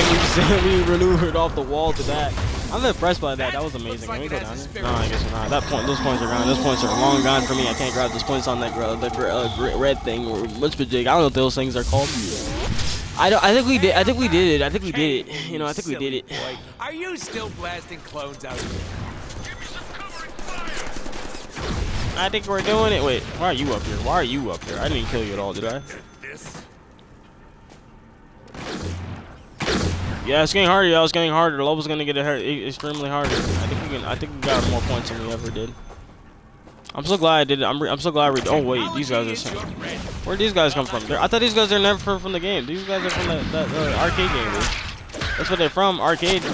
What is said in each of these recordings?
and we, we maneuvered off the wall to that. I'm impressed by that. That was amazing. Can we go down here? No, I guess we're not. That point, those points are gone. Those points are long gone for me. I can't grab those points on that uh, the uh, red thing or what's jig. I don't know what those things are called. I don't. I think we did. I think we did it. I think we did it. You know, I think we did it. Are you still blasting clones out here? I think we're doing it. Wait, why are you up here? Why are you up here? I didn't kill you at all, did I? Yeah, it's getting harder. Yeah, it's getting harder. Level's gonna get extremely harder. I think we can. I think we got more points than we ever did. I'm so glad I did it. I'm, I'm so glad we. Oh wait, these guys are. Where these guys come from? They're, I thought these guys are never from, the game. These guys are from the, the, the uh, arcade game. Dude. That's what they're from, arcade.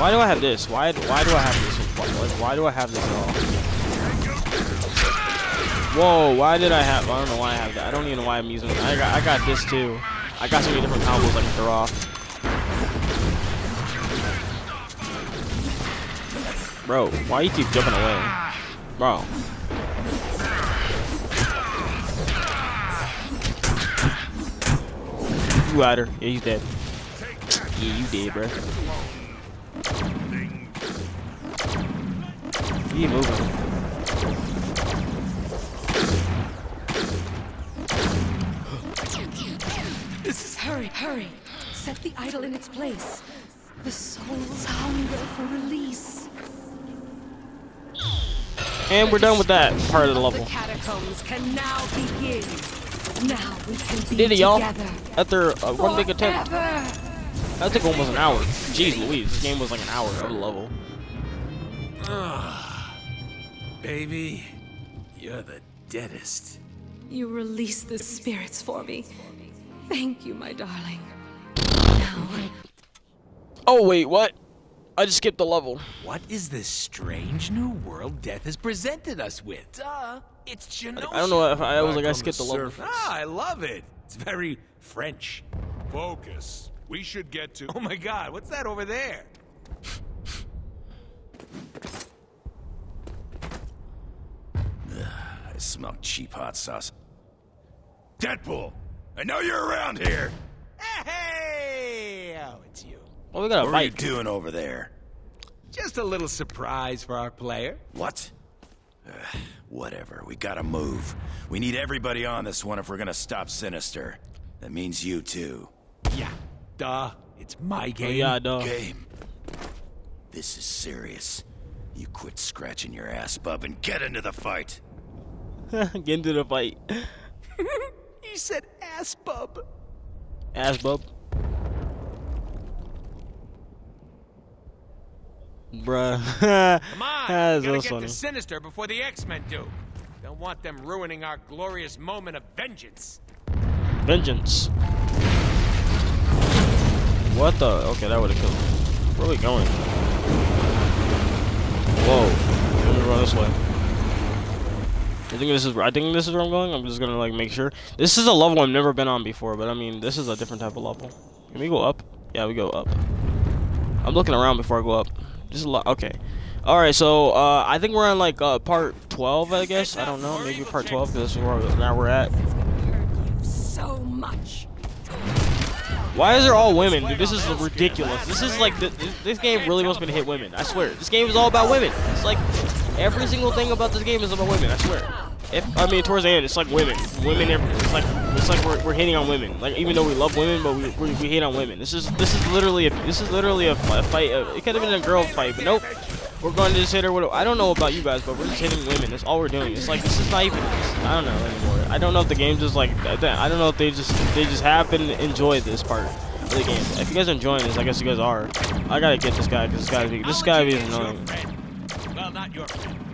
Why do I have this? Why why do I have this? Why, why do I have this at all? Whoa, why did I have, I don't know why I have that. I don't even know why I'm using it. I got, I got this too. I got so many different combos I can throw off. Bro, why you keep jumping away? Bro. You at her. Yeah, you dead. Yeah, you dead, bro. He moving. This is hurry, hurry. Set the idol in its place. The soul's hunger for release. And we're done with that part of the level. The catacombs can now begin. Now we can be Did it, y'all? After uh, one big attempt. That took almost an hour. Jeez Louise, this game was like an hour of the level. Baby, you're the deadest. You release the spirits for me. Thank you, my darling. Now... Oh, wait, what? I just skipped the level. What is this strange new world death has presented us with? Duh, it's Genosha. I don't know if I, I was like, I skipped the, the level. Ah, I love it. It's very French. Focus. We should get to... Oh my god, what's that over there? I smell cheap hot sauce. Deadpool! I know you're around here. Hey! Oh, it's you. Well, we got a what bike. What are you doing over there? Just a little surprise for our player. What? Uh, whatever. We gotta move. We need everybody on this one if we're gonna stop Sinister. That means you too. Yeah. Duh. It's my game. Oh, yeah, duh. Game. This is serious. You quit scratching your ass, bub, and get into the fight. get into the fight. you said ass bub. Ass bub. Bruh. Come on, That's gotta so get funny. to Sinister before the X-Men do. Don't want them ruining our glorious moment of vengeance. Vengeance. What the? Okay, that would have killed me. Where are we going? Whoa. Let me run this way. I think this is I think this is where I'm going. I'm just gonna like make sure. This is a level I've never been on before, but I mean this is a different type of level. Can we go up? Yeah, we go up. I'm looking around before I go up. Just a lot. Okay. All right. So uh, I think we're on like uh, part 12. I guess I don't know. Maybe part 12 because this is where now we're at. So much. Why is there all women? Dude, this is ridiculous. This is like this, this game really wants me to hit women. I swear. This game is all about women. It's like every single thing about this game is about women. I swear. If I mean towards the end, it's like women. Women. It's like it's like we're, we're hitting on women. Like even though we love women, but we, we, we hate on women. This is this is literally a this is literally a, a fight. it could have been a girl fight, but nope. We're going to just hit her with. I don't know about you guys, but we're just hitting women. That's all we're doing. It's like this is not even. I don't know anymore. I don't know if the game just like. I don't know if they just they just happen to enjoy this part of the game. If you guys are enjoying this, I guess you guys are. I gotta get this guy because this guy this guy is annoying. Well, not your friend.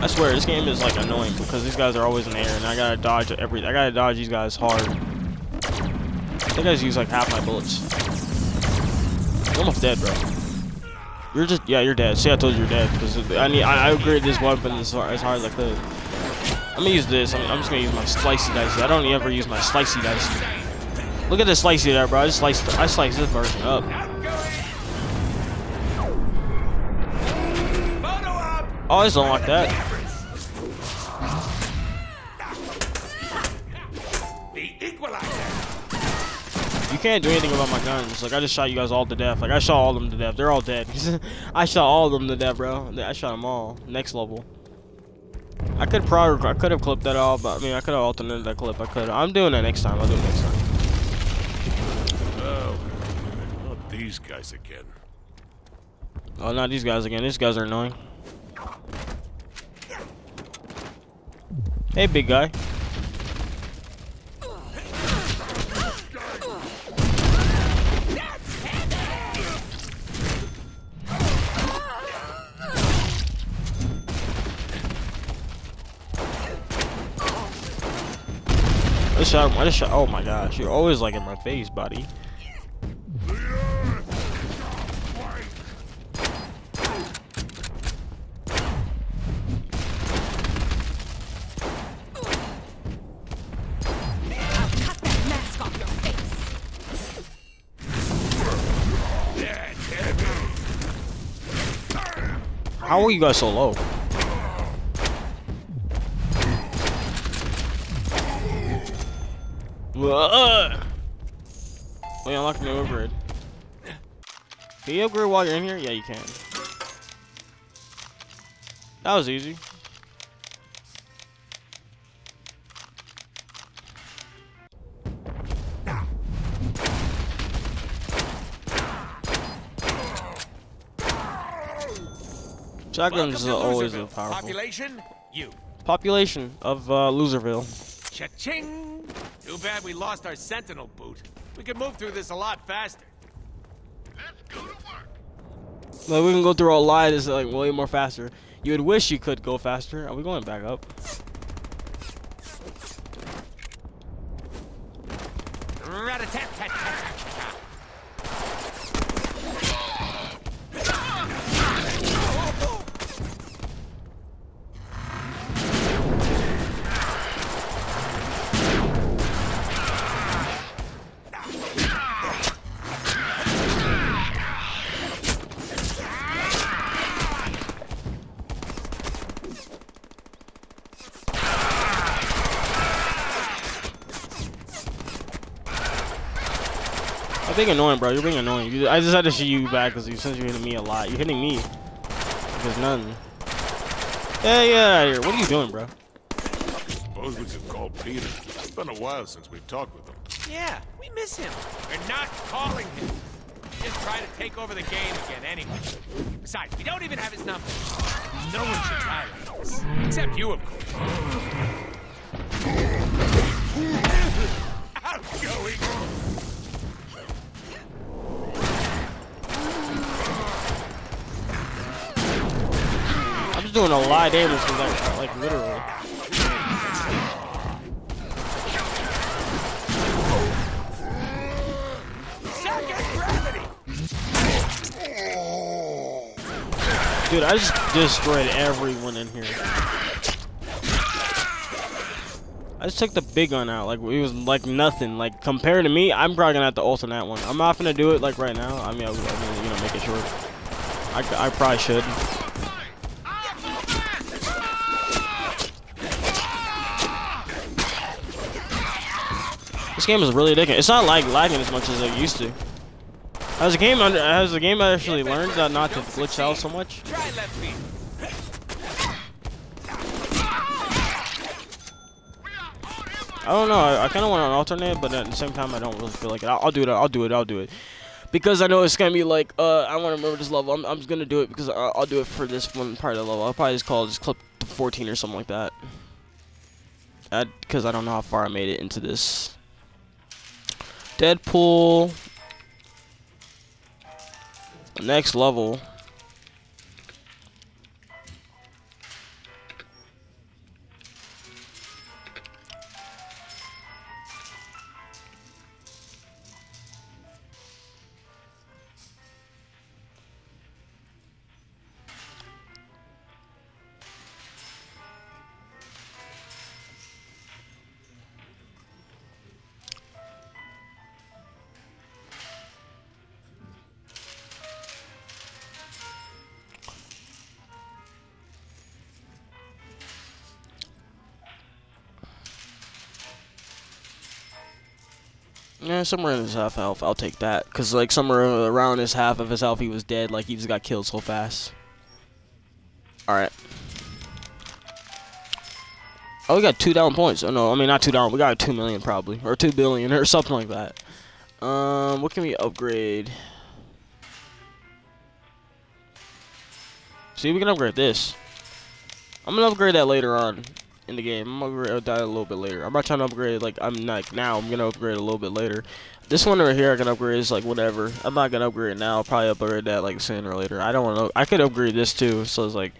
I swear this game is like annoying because these guys are always in the air and I gotta dodge every. I gotta dodge these guys hard. These guys use like half my bullets. You're almost dead, bro. You're just yeah, you're dead. See, I told you you're dead because I need I, I upgraded this weapon as hard, as hard as I could. I'm gonna use this. I'm, I'm just gonna use my slicey dice. I don't ever use my slicey dice. Look at this slicey there, bro. I just sliced. I sliced this version up. Oh, I just don't like that. The equalizer. You can't do anything about my guns. Like I just shot you guys all to death. Like I shot all of them to death. They're all dead. I shot all of them to death, bro. I shot them all. Next level. I could probably I could have clipped that all, but I mean I could have alternated that clip. I could. I'm doing that next time. I'll do it next time. Oh, not these guys again. Oh, not these guys again. These guys are annoying. Hey, big guy. Just shot just shot. Oh my gosh, you're always like in my face, buddy. How are you guys so low? Whoa. Wait, unlock new upgrade. Can you upgrade while you're in here? Yeah, you can. That was easy. Shotguns are always a powerful. Population? You. Population of uh, Loserville. Cha-ching! Too bad we lost our sentinel boot. We could move through this a lot faster. Let's go to work. Like we can go through a line that's like way more faster. You would wish you could go faster. Are we going back up? Rat-a-tat-tat-tat-tat-tat. I'm being annoying, bro. You're being annoying. You, I just had to shoot you back because you since you're hitting me a lot. You're hitting me. There's none. Yeah, yeah, out here. What are you doing, bro? Suppose we could call Peter. It's been a while since we've talked with him. Yeah, we miss him. We're not calling him. Just try to take over the game again anyway. Besides, we don't even have his number. No one should try like this. Except you, of course. Doing a lot of damage with that, like literally. Dude, I just destroyed everyone in here. I just took the big gun out, like it was like nothing. Like compared to me, I'm probably gonna have to ult on that one. I'm not gonna do it like right now. I mean, I, I mean, you know, make it short. I, I probably should. Game is really addicting. It's not like lagging as much as it used to. Has the game under has the game actually learned not to glitch out so much? I don't know. I, I kind of want to alternate, but at the same time, I don't really feel like it. I'll, I'll do it. I'll do it. I'll do it. Because I know it's gonna be like, uh, I want to remember this level. I'm, I'm just gonna do it because I'll, I'll do it for this one part of the level. I'll probably just call this clip to 14 or something like that. Because I don't know how far I made it into this. Deadpool. Next level. Yeah, somewhere in his half health, I'll take that. Cause like somewhere around his half of his health, he was dead. Like he just got killed so fast. All right. Oh, we got two down points. Oh no, I mean not two down. We got two million probably, or two billion, or something like that. Um, what can we upgrade? See, we can upgrade this. I'm gonna upgrade that later on in the game. I'm gonna upgrade that a little bit later. I'm not trying to upgrade like I'm like now. I'm gonna upgrade a little bit later. This one right here I can upgrade is like whatever. I'm not gonna upgrade it now. I'll probably upgrade that like sooner or later. I don't want to. I could upgrade this too. So it's like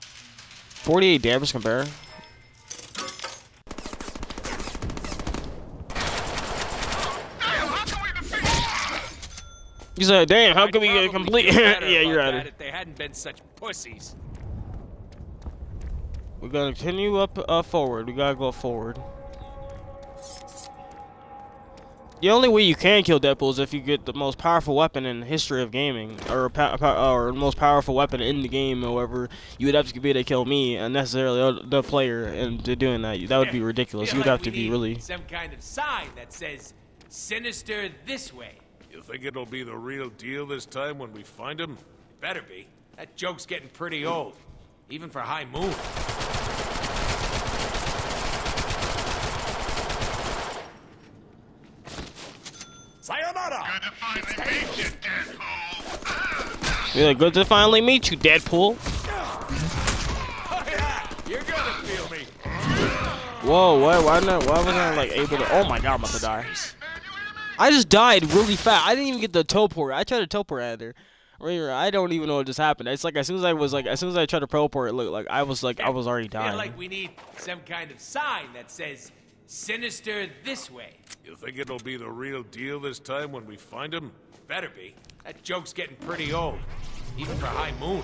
48 damage compare. He's like, damn, how can we get complete? yeah, you're at that it. If they hadn't been such pussies. We're gonna continue up uh, forward. We gotta go forward. The only way you can kill Deadpool is if you get the most powerful weapon in the history of gaming, or a pa pa or the most powerful weapon in the game. However, you would have to be able to kill me, unnecessarily uh, the player, and doing that, that would be ridiculous. Feel You'd like have to be need really. some kind of sign that says "Sinister this way." You think it'll be the real deal this time when we find him? Better be. That joke's getting pretty old, even for High Moon. Sayonara! Yeah, good to finally meet you, Deadpool. Oh yeah, you're gonna feel me. Whoa, what? Why not? Why wasn't I like able to? Oh my god, I'm about to die. I just died really fast. I didn't even get the teleport. I tried to teleport at her. Right, right, I don't even know what just happened. It's like as soon as I was like, as soon as I tried to teleport, it looked like I was like I was already Feel dying. like we need some kind of sign that says "Sinister this way." You think it'll be the real deal this time when we find him? Better be. That joke's getting pretty old, even for High Moon.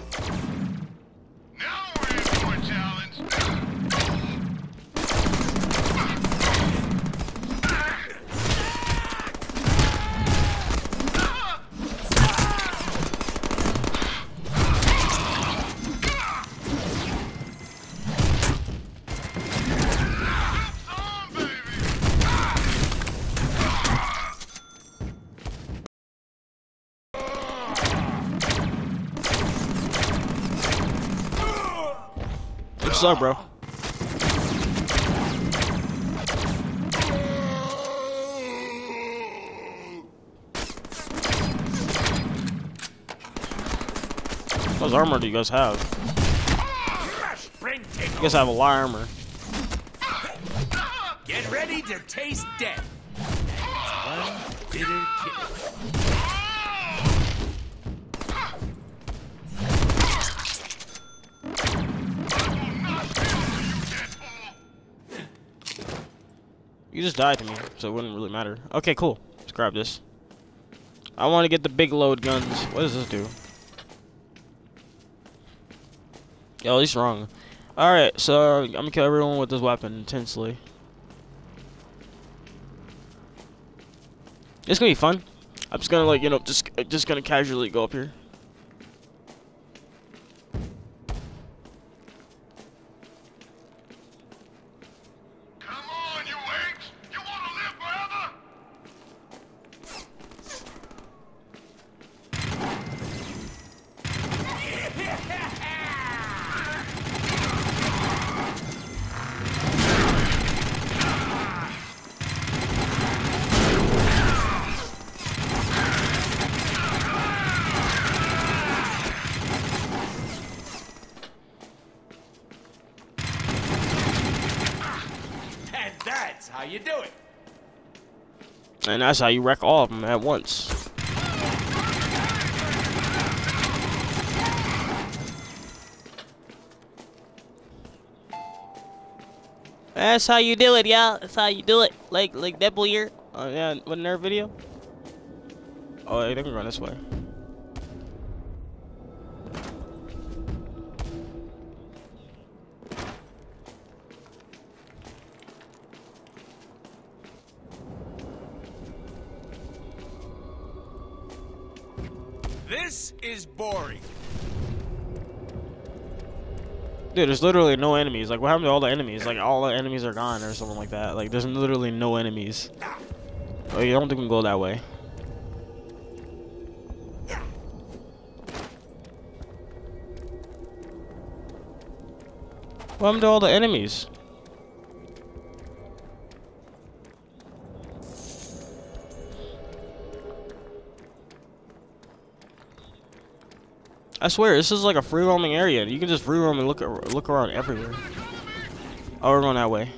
Now we're in for a challenge. Up, bro? What armor do you guys have? You guys have a lot armor. Get ready to taste death. You just died to me, so it wouldn't really matter. Okay, cool. Let's grab this. I want to get the big load guns. What does this do? At least wrong. Alright, so I'm gonna kill everyone with this weapon intensely. It's gonna be fun. I'm just gonna like, you know, just just gonna casually go up here. Come on, you apes! You want to live forever? And that's how you do it. And that's how you wreck all of them at once. That's how you do it, y'all. That's how you do it. Like, like Deadpool here. Oh yeah, wasn't there a video? Oh, I think we're going this way. Dude, there's literally no enemies. Like, what happened to all the enemies? Like, all the enemies are gone or something like that. Like, there's literally no enemies. Oh, you don't think we can go that way? What happened to all the enemies? I swear, this is like a free roaming area. You can just free roam and look look around everywhere. Oh, we're going that way.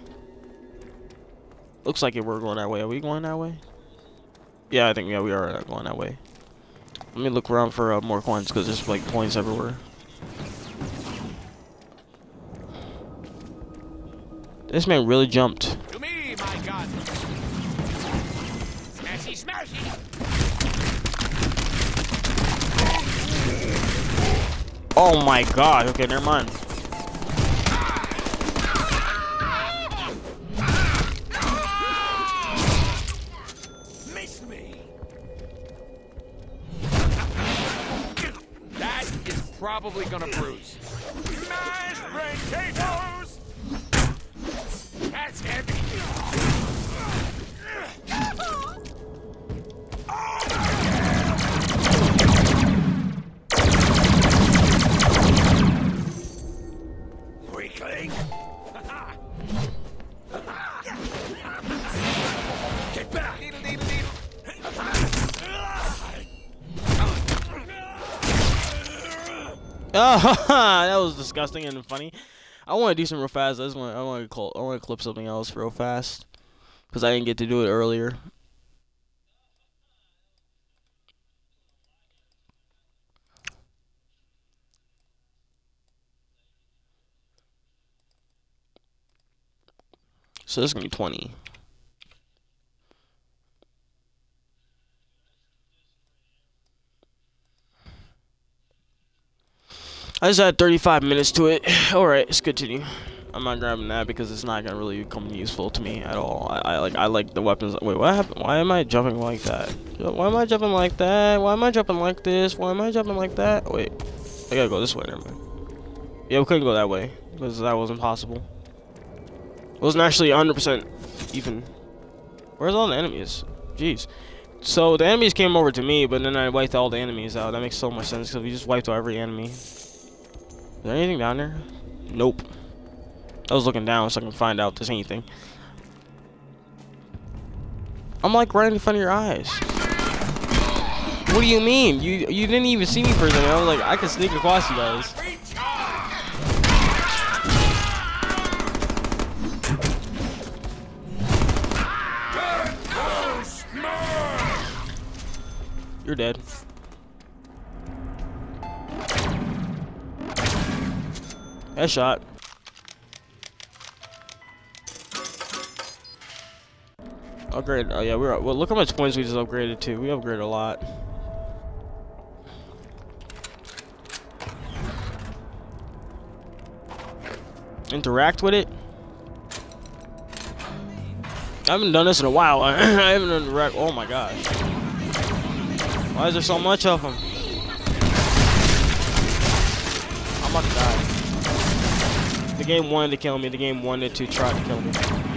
Looks like it. We're going that way. Are we going that way? Yeah, I think yeah we are going that way. Let me look around for uh, more coins because there's like coins everywhere. This man really jumped. Me, Oh my god. Okay, never mind. Miss me. That is probably gonna bruise. Mashed potatoes. That's heavy. that was disgusting and funny. I want to do some real fast. I just want I want to I want to clip something else real fast because I didn't get to do it earlier. So this is gonna be twenty. I just had 35 minutes to it. Alright, let's continue. I'm not grabbing that because it's not gonna really come useful to me at all. I, I like I like the weapons. Wait, what happened? Why am I jumping like that? Why am I jumping like that? Why am I jumping like this? Why am I jumping like that? Wait, I gotta go this way. Never mind. Yeah, we couldn't go that way because that wasn't possible. It wasn't actually 100% even. Where's all the enemies? Jeez. So the enemies came over to me, but then I wiped all the enemies out. That makes so much sense because we just wiped out every enemy. Is there anything down there? Nope. I was looking down so I can find out if there's anything. I'm like right in front of your eyes. What do you mean? You you didn't even see me for a second. I was like, I can sneak across you guys. You're dead. Headshot. Upgrade. Oh yeah, we're well. Look how much points we just upgraded to. We upgraded a lot. Interact with it. I haven't done this in a while. I haven't interact. Oh my gosh. Why is there so much of them? I'm about to die. The game wanted to kill me. The game wanted to try to kill me.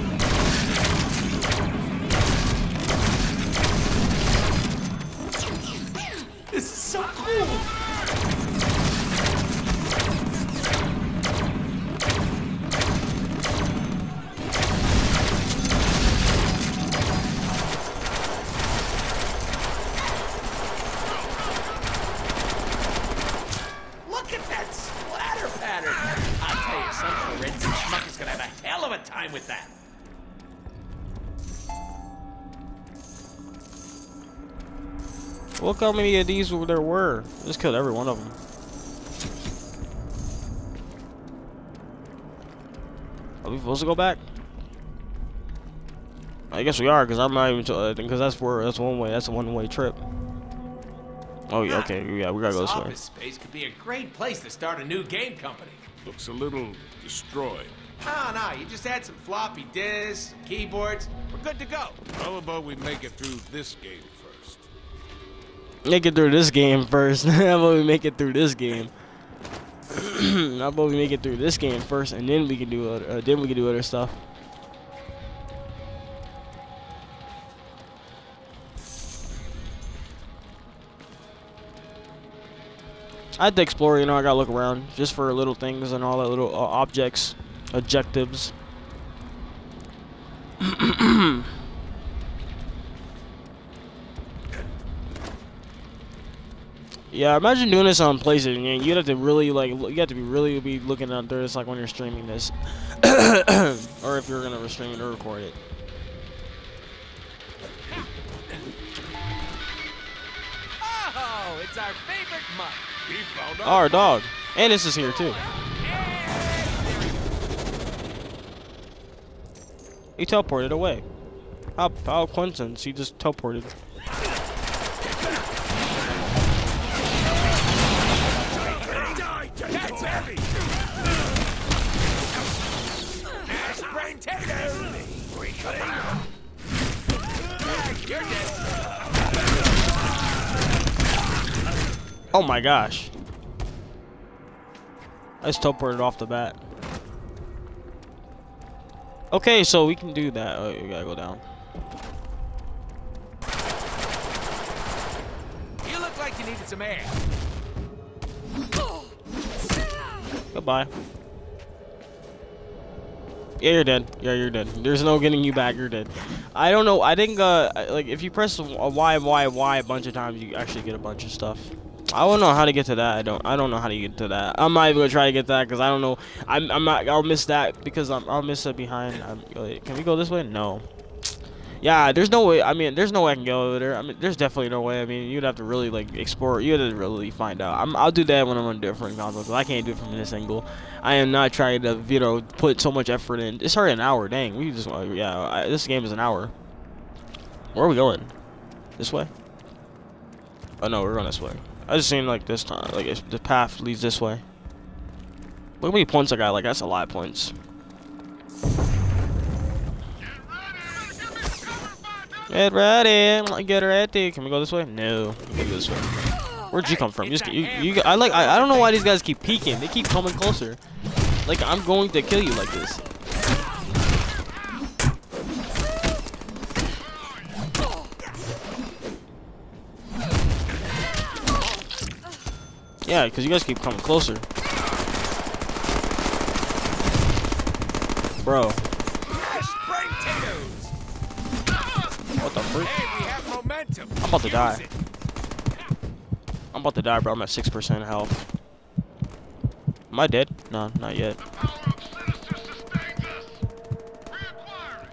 How many of these there were. Just killed every one of them. Are we supposed to go back? I guess we are, cause I'm not even. Because uh, that's where that's one way. That's a one-way trip. Oh yeah, okay, yeah, we gotta go This this way. office space could be a great place to start a new game company. Looks a little destroyed. No, no, you just add some floppy disks, keyboards. We're good to go. How about we make it through this game first? make it through this game first. How about we make it through this game? How about we make it through this game first, and then we can do other, uh, then we can do other stuff. I had to explore, you know, I gotta look around just for little things and all that little uh, objects, objectives. yeah, imagine doing this on PlayStation. You'd have to really like, you have to be really be looking at this like when you're streaming this, or if you're gonna stream it or record it. Oh, it's our favorite mutt. He found out. our dog, and this is here too. He teleported away. How how coincidence? He just teleported. Oh my gosh. I just teleported off the bat. Okay, so we can do that. Oh, you gotta go down. You look like you needed some air. Goodbye. Yeah, you're dead. Yeah, you're dead. There's no getting you back. You're dead. I don't know. I think, uh, like, if you press a Y, Y, Y a bunch of times, you actually get a bunch of stuff. I don't know how to get to that. I don't. I don't know how to get to that. I'm not even gonna try to get that because I don't know. I'm. I'm not. I'll miss that because I'm. I'll miss it behind. I'm, can we go this way? No. Yeah, there's no way. I mean, there's no way I can go over there. I mean, there's definitely no way. I mean, you'd have to really like explore. You have to really find out. I'm, I'll do that when I'm on different consoles. I can't do it from this angle. I am not trying to, you know, put so much effort in. It's already an hour. Dang, we just. Yeah, I, this game is an hour. Where are we going? This way? Oh no, we're going this way. I just seem like this time, like if the path leads this way. Look how many points I got. Like that's a lot of points. Get ready, get ready. Can we go this way? No, we go this way. Where'd you come from? You, just, you, you, I like. I, I don't know why these guys keep peeking. They keep coming closer. Like I'm going to kill you like this. Yeah, because you guys keep coming closer. Bro, what the freak? I'm about to die. I'm about to die, bro. I'm at 6% health. Am I dead? No, not yet. Power of Sinister sustains us. Reacquire it.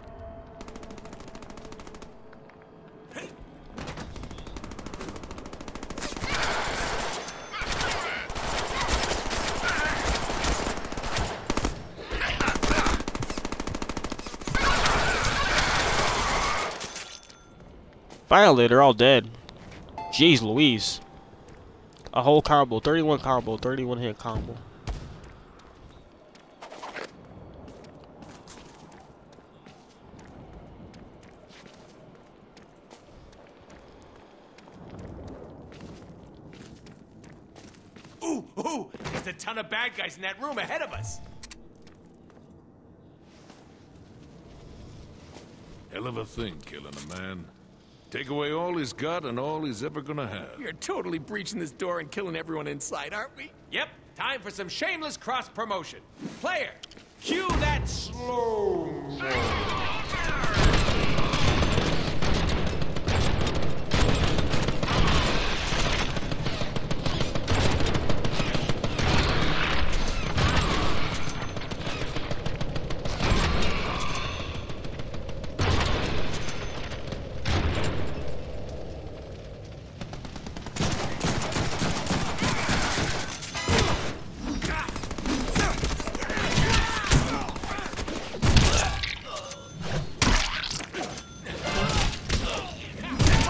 Finally, they're all dead. Jeez Louise. A whole combo. 31 combo. 31 hit combo. Ooh, ooh, there's a ton of bad guys in that room ahead of us. Hell of a thing, killing a man. Take away all he's got and all he's ever gonna have. We are totally breaching this door and killing everyone inside, aren't we? Yep, time for some shameless cross promotion. Player, cue that slow.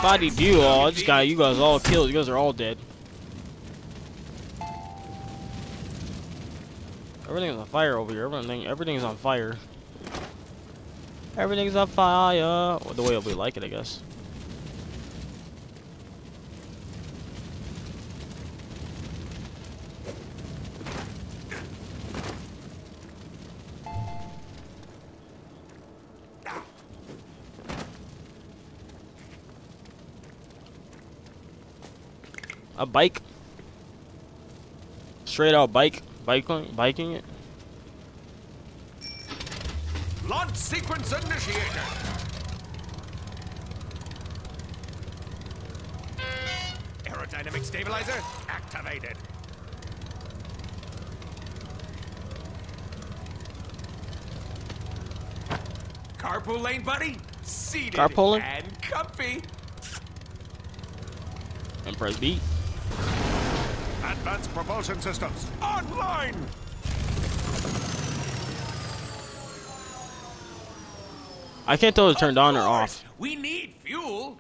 Bodied you uh, all. I just got you guys all killed. You guys are all dead. Everything's on fire over here. Everything, everything's on fire. Everything's on fire. Well, the way we like it, I guess. Bike. straight out bike, biking, biking it. Launch sequence initiated. Aerodynamic stabilizer activated. Carpool lane, buddy. Seated Carpooling? and comfy. And press B. Advanced propulsion systems online. I can't tell if it's turned on or off. We need fuel.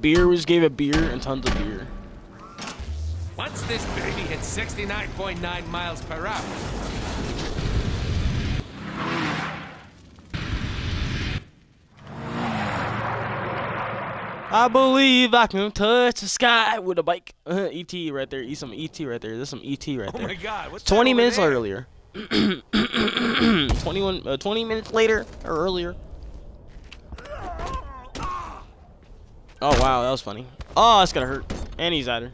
Beer, we just gave it beer and tons of beer. Once this baby hits 69.9 miles per hour, I believe I can touch the sky with a bike. ET right there. Eat some ET right there. There's some ET right there. oh my God, what's 20 over minutes there? earlier. 21, uh, 20 minutes later or earlier. Oh wow, that was funny. Oh, that's gonna hurt. And he's at her.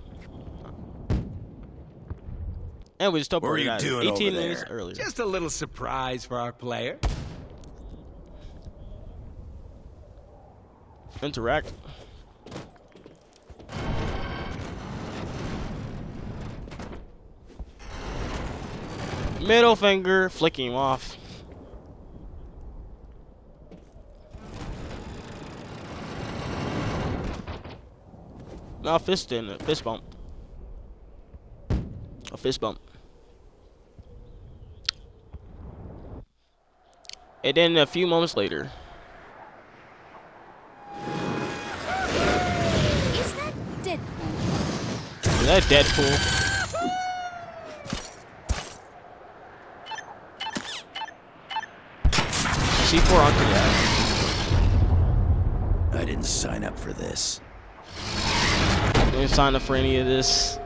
And we just teleported her. doing 18 minutes earlier. Just a little surprise for our player. Interact. Middle finger, flicking him off. No, fist in it. Fist bump. A fist bump. And then a few moments later. Is that dead? Is that Deadpool? C4 onto that. I didn't sign up for this. Didn't sign up for any of this.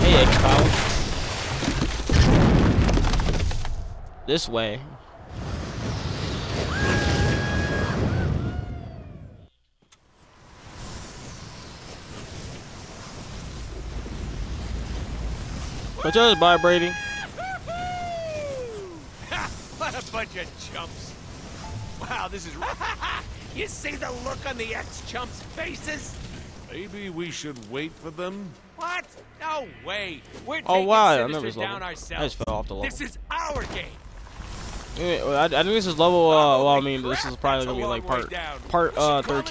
Hey, X-File. This way. What's yours vibrating? what a bunch of chumps. Wow, this is. you see the look on the ex-chumps' faces? Maybe we should wait for them? What? No way. We're Oh, taking wow, I Sinister remember this down level. I just fell off the level. This is our game. Yeah, well, I, I think this is level. Uh, well, I mean, this is probably gonna be like part part uh 13.